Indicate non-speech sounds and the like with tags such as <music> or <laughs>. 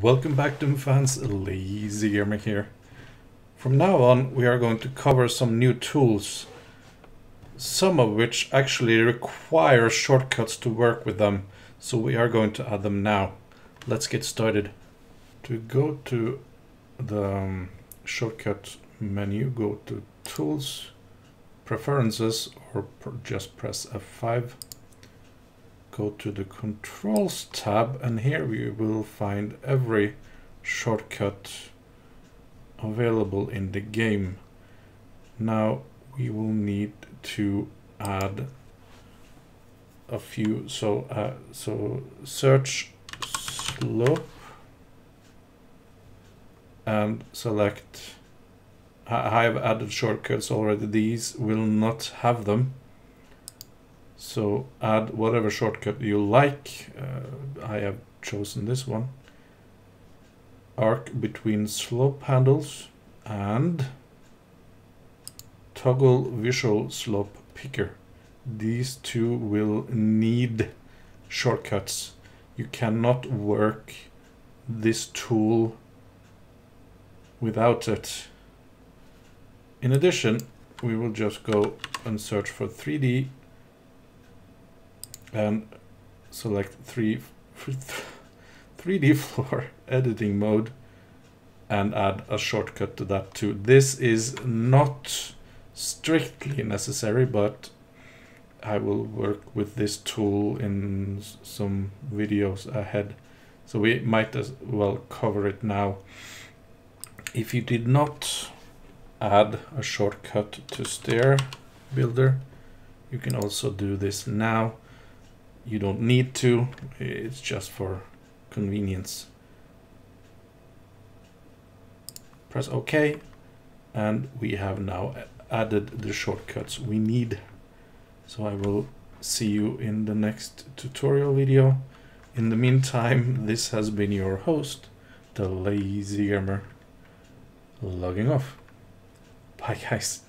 Welcome back Doom fans, Lazy Gamer here. From now on we are going to cover some new tools, some of which actually require shortcuts to work with them, so we are going to add them now. Let's get started. To go to the um, shortcut menu, go to Tools, Preferences, or just press F5 go to the controls tab and here we will find every shortcut available in the game. Now we will need to add a few so uh, so search slope and select I have added shortcuts already these will not have them so add whatever shortcut you like. Uh, I have chosen this one. Arc between slope handles and toggle visual slope picker. These two will need shortcuts. You cannot work this tool without it. In addition, we will just go and search for 3D and select 3 3D floor <laughs> editing mode and add a shortcut to that too. This is not strictly necessary, but I will work with this tool in some videos ahead. So we might as well cover it now. If you did not add a shortcut to stair builder, you can also do this now you don't need to. It's just for convenience. Press OK and we have now added the shortcuts we need. So I will see you in the next tutorial video. In the meantime this has been your host the lazy gamer logging off. Bye guys